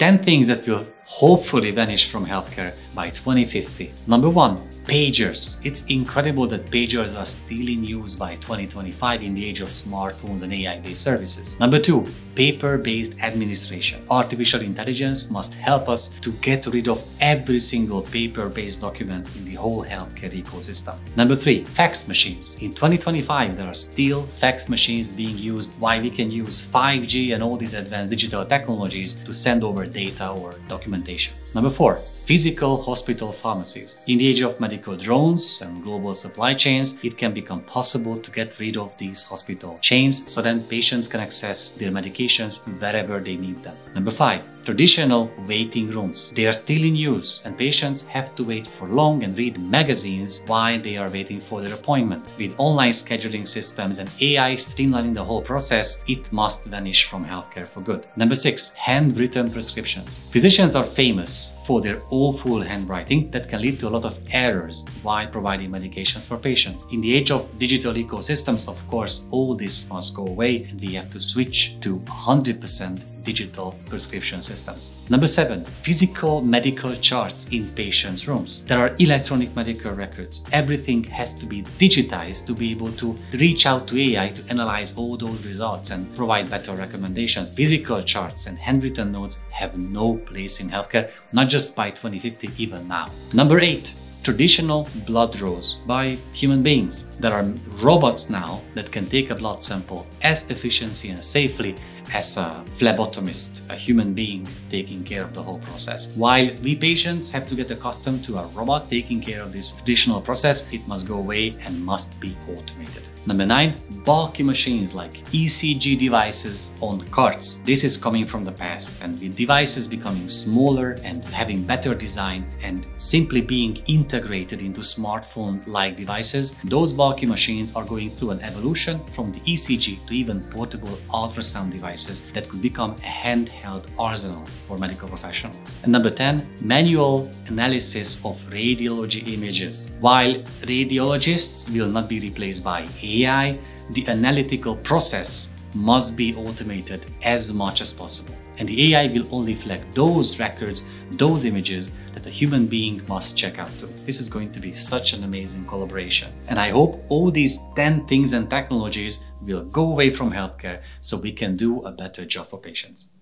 10 things that will hopefully vanish from healthcare by 2050. Number one, pagers. It's incredible that pagers are still in use by 2025 in the age of smartphones and AI-based services. Number two, paper-based administration. Artificial intelligence must help us to get rid of every single paper-based document in the whole healthcare ecosystem. Number three, fax machines. In 2025, there are still fax machines being used while we can use 5G and all these advanced digital technologies to send over data or documentation. Number four, physical hospital pharmacies. In the age of medical drones and global supply chains, it can become possible to get rid of these hospital chains so then patients can access their medications wherever they need them. Number five, traditional waiting rooms. They are still in use and patients have to wait for long and read magazines while they are waiting for their appointment. With online scheduling systems and AI streamlining the whole process, it must vanish from healthcare for good. Number six, handwritten prescriptions. Physicians are famous for their awful handwriting that can lead to a lot of errors while providing medications for patients. In the age of digital ecosystems, of course, all this must go away and we have to switch to 100% digital prescription systems. Number seven, physical medical charts in patients' rooms. There are electronic medical records. Everything has to be digitized to be able to reach out to AI to analyze all those results and provide better recommendations. Physical charts and handwritten notes have no place in healthcare, not just by 2050, even now. Number eight, traditional blood draws by human beings. There are robots now that can take a blood sample as efficiently and safely as a phlebotomist, a human being taking care of the whole process. While we patients have to get accustomed to a robot taking care of this traditional process, it must go away and must be automated. Number nine, bulky machines like ECG devices on carts. This is coming from the past and with devices becoming smaller and having better design and simply being integrated into smartphone-like devices, those bulky machines are going through an evolution from the ECG to even portable ultrasound devices that could become a handheld arsenal for medical professionals. And number 10, manual analysis of radiology images. While radiologists will not be replaced by AI, the analytical process must be automated as much as possible. And the AI will only flag those records, those images that a human being must check out to. This is going to be such an amazing collaboration. And I hope all these 10 things and technologies will go away from healthcare so we can do a better job for patients.